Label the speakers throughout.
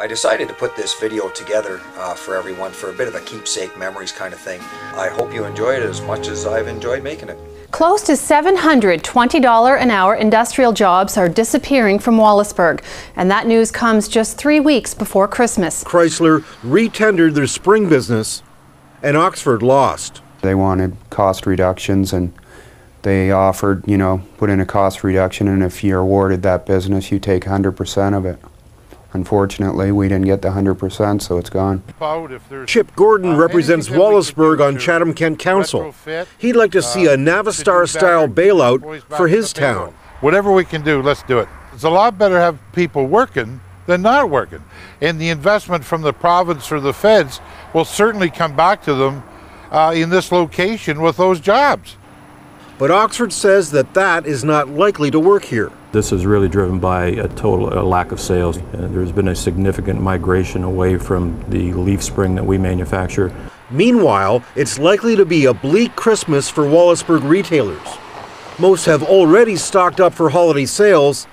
Speaker 1: I decided to put this video together uh, for everyone for a bit of a keepsake memories kind of thing. I hope you enjoy it as much as I've enjoyed making it.
Speaker 2: Close to $720 an hour industrial jobs are disappearing from Wallaceburg, and that news comes just three weeks before Christmas.
Speaker 3: Chrysler retendered their spring business, and Oxford lost.
Speaker 4: They wanted cost reductions, and they offered, you know, put in a cost reduction, and if you're awarded that business, you take 100% of it. Unfortunately, we didn't get the 100%, so it's gone.
Speaker 3: Chip Gordon represents Wallaceburg on Chatham Kent Council. He'd like to see a Navistar-style bailout for his town.
Speaker 5: Whatever we can do, let's do it. It's a lot better to have people working than not working. And the investment from the province or the feds will certainly come back to them uh, in this location with those jobs.
Speaker 3: But Oxford says that that is not likely to work here.
Speaker 6: This is really driven by a total a lack of sales. Uh, there's been a significant migration away from the leaf spring that we manufacture.
Speaker 3: Meanwhile, it's likely to be a bleak Christmas for Wallaceburg retailers. Most have already stocked up for holiday sales,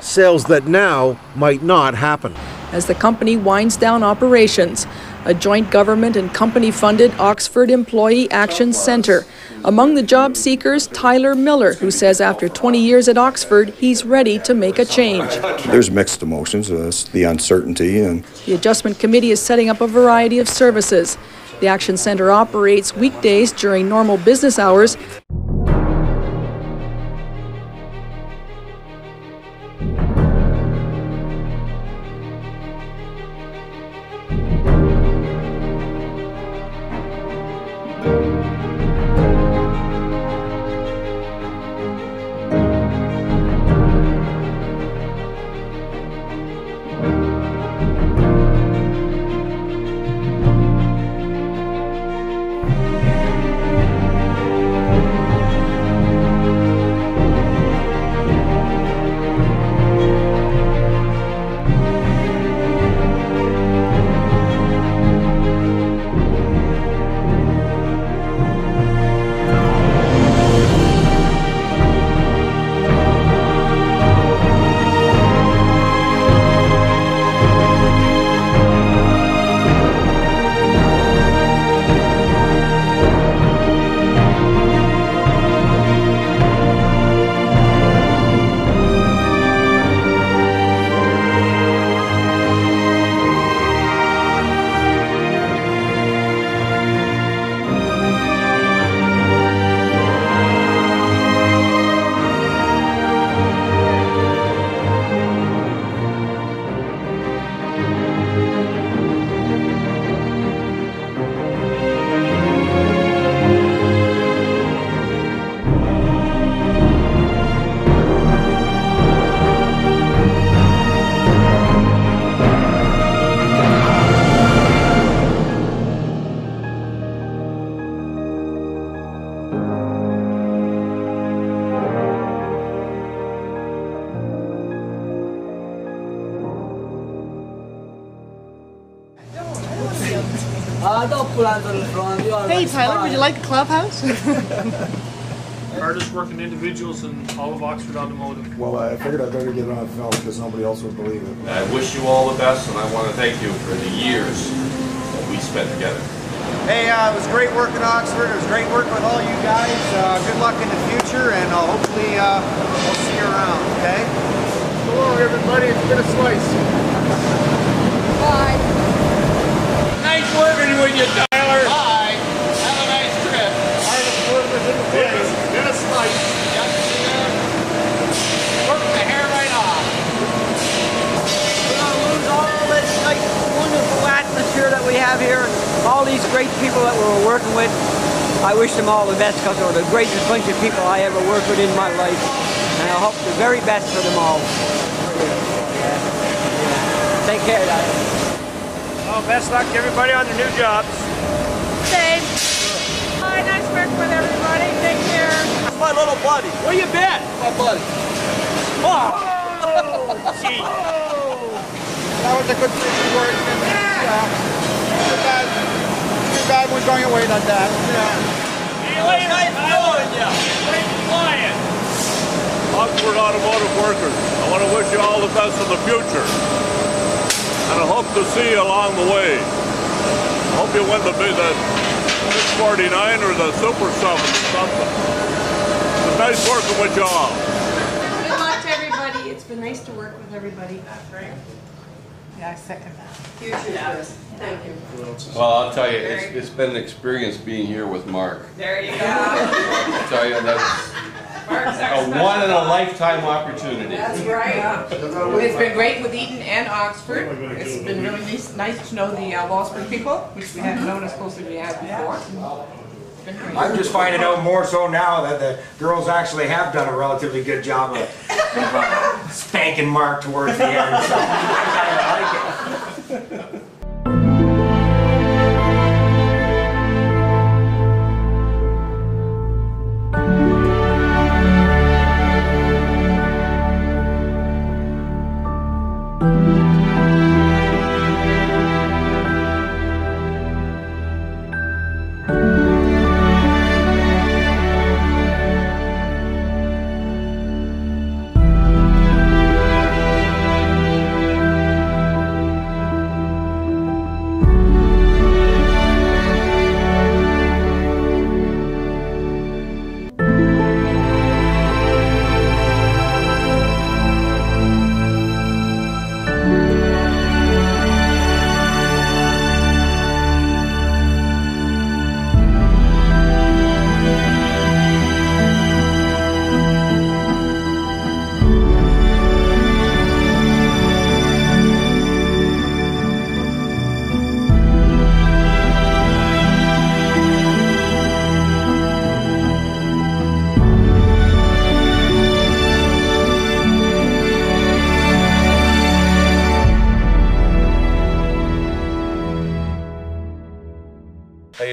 Speaker 3: sales that now might not happen.
Speaker 7: As the company winds down operations, a joint government and company funded Oxford Employee Action Center. Among the job seekers, Tyler Miller, who says after 20 years at Oxford, he's ready to make a change.
Speaker 8: There's mixed emotions, uh, the uncertainty and
Speaker 7: the adjustment committee is setting up a variety of services. The Action Center operates weekdays during normal business hours
Speaker 9: Hey Tyler, would you like a clubhouse?
Speaker 10: Hardest working individuals in all of Oxford Automotive.
Speaker 11: Well, I figured I'd better get it on film because nobody else would believe it.
Speaker 12: I wish you all the best, and I want to thank you for the years that we spent together.
Speaker 13: Hey, uh, it was great working Oxford. It was great working with all you guys. Uh, good luck in the future, and uh, hopefully uh, we'll see you around, okay?
Speaker 14: So long, everybody. It's been a slice.
Speaker 15: Bye.
Speaker 16: Nice working with you, Tyler.
Speaker 15: Bye. Have a nice trip.
Speaker 14: Hardest workers in the place. Been a slice.
Speaker 15: Yep, see ya. Working the hair right off.
Speaker 17: We're going to lose all this nice, wonderful atmosphere that we have here and all these great people that we were working with. I wish them all the best because they're the greatest bunch of people I ever worked with in my life. And I hope the very best for them all. Take care, guys.
Speaker 13: Well, best luck to everybody on their new jobs.
Speaker 18: Same. Hi, nice working with everybody. Take care.
Speaker 13: My little buddy. Where you been?
Speaker 15: My buddy.
Speaker 13: Oh! oh gee.
Speaker 14: That was a good piece of work. And, yeah. Too bad, too bad we're going away like that. Yeah.
Speaker 16: See you later. Nice knowing you. Great flying.
Speaker 19: Oxford Automotive Workers, I want to wish you all the best in the future. And I hope to see you along the way. Hope you win the big the 649 or the Super 7 or something. It's nice working with y'all.
Speaker 18: Good luck to everybody. It's been nice to work with everybody.
Speaker 9: Yeah, I second that.
Speaker 18: Huge interest. Thank you.
Speaker 12: Well, I'll tell you, it's, it's been an experience being here with Mark.
Speaker 18: There you go.
Speaker 12: I'll tell you, that's
Speaker 18: Mark's our
Speaker 12: a one in a lifetime opportunity.
Speaker 9: That's right. It's been great with Eaton and Oxford. It's been really nice, nice to know the uh, Wallsburg people, which we hadn't known as closely as we have before. It's been great.
Speaker 20: I'm just finding out more so now that the girls actually have done a relatively good job of, of uh, spanking Mark towards the end. So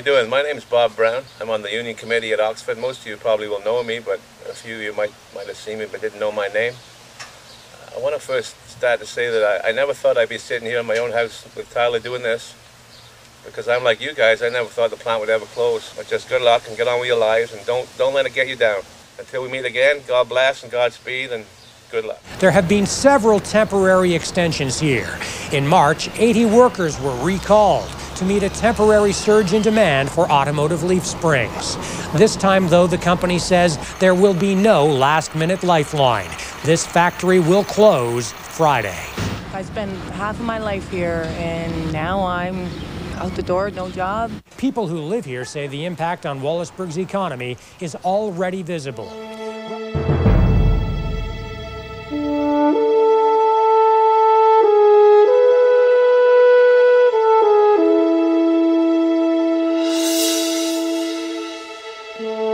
Speaker 21: you doing? My name is Bob Brown. I'm on the union committee at Oxford. Most of you probably will know me, but a few of you might might have seen me but didn't know my name. I want to first start to say that I, I never thought I'd be sitting here in my own house with Tyler doing this, because I'm like you guys. I never thought the plant would ever close. But just good luck and get on with your lives and don't don't let it get you down. Until we meet again, God bless and Godspeed and good luck.
Speaker 22: There have been several temporary extensions here. In March, 80 workers were recalled to meet a temporary surge in demand for automotive leaf springs. This time, though, the company says there will be no last minute lifeline. This factory will close Friday.
Speaker 23: I spent half of my life here and now I'm out the door, no job.
Speaker 22: People who live here say the impact on Wallaceburg's economy is already visible. Thank.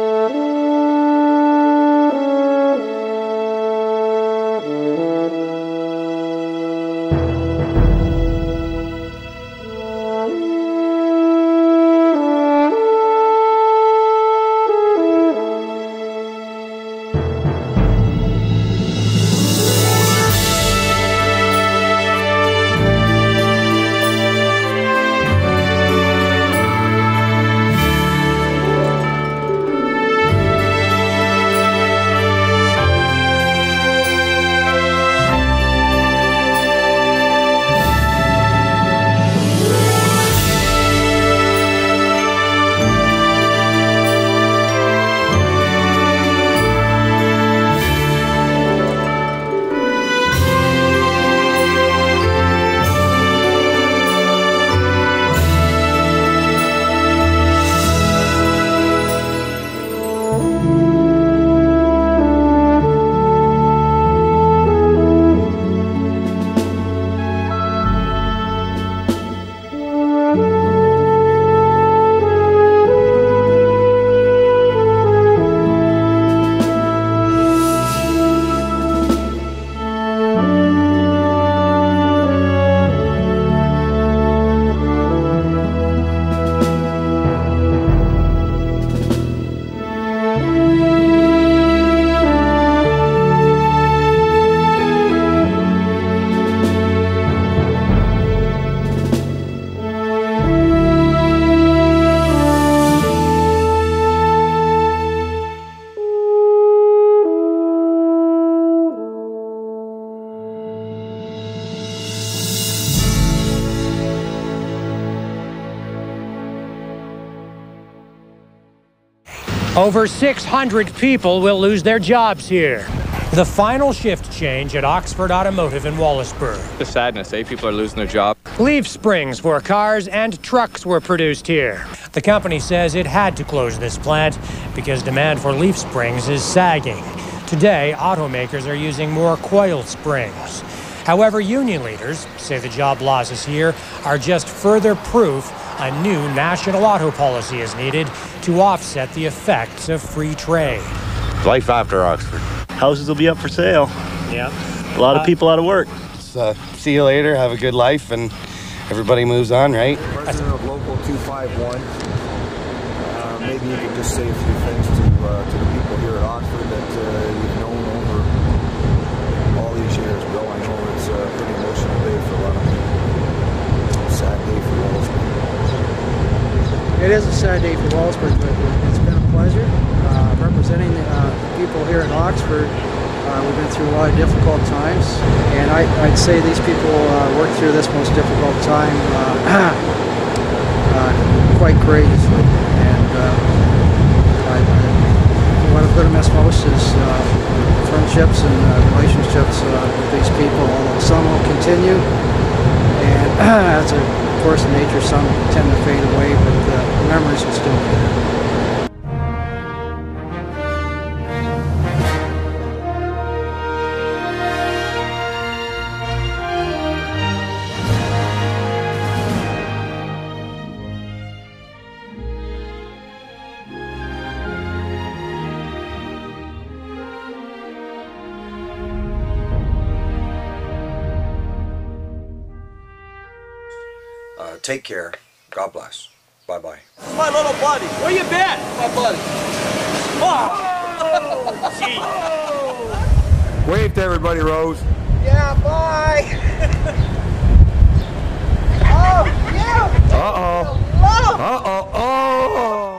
Speaker 22: Over 600 people will lose their jobs here. The final shift change at Oxford Automotive in Wallaceburg.
Speaker 24: The sadness, eh? People are losing their job.
Speaker 22: Leaf Springs, where cars and trucks were produced here. The company says it had to close this plant because demand for leaf springs is sagging. Today, automakers are using more coil springs. However, union leaders say the job losses here are just further proof a new national auto policy is needed to offset the effects of free trade.
Speaker 25: Life after Oxford.
Speaker 26: Houses will be up for sale.
Speaker 22: Yeah.
Speaker 26: A lot of
Speaker 22: Uh,
Speaker 26: people out of work.
Speaker 27: Uh, see you later. Have a good life, and everybody moves on, right?
Speaker 11: President of Local 251. Uh, maybe you could just say a few things to, uh, to the people here at Oxford that uh, you've known over all these years. Bill, I know it's a pretty emotional day for a lot of people. Sad day for Wallaceburg.
Speaker 28: It is a sad day for Wallsburg, but it's been a pleasure uh, representing uh, people here in Oxford. Uh, we've been through a lot of difficult times, and I, I'd say these people uh, worked through this most difficult time uh, uh, quite courageously. And uh, I, I, going to miss most is friendships and relationships with these people, although some will continue. And as a course in nature, some tend to fade away, but the memories will still be there.
Speaker 8: Uh, take care. God bless. Bye-bye.
Speaker 16: My little buddy. Where you been? My buddy. Oh! oh
Speaker 11: Wave to everybody, Rose.
Speaker 16: Yeah, bye. oh, yeah. Uh-oh. Uh-oh. Uh-oh.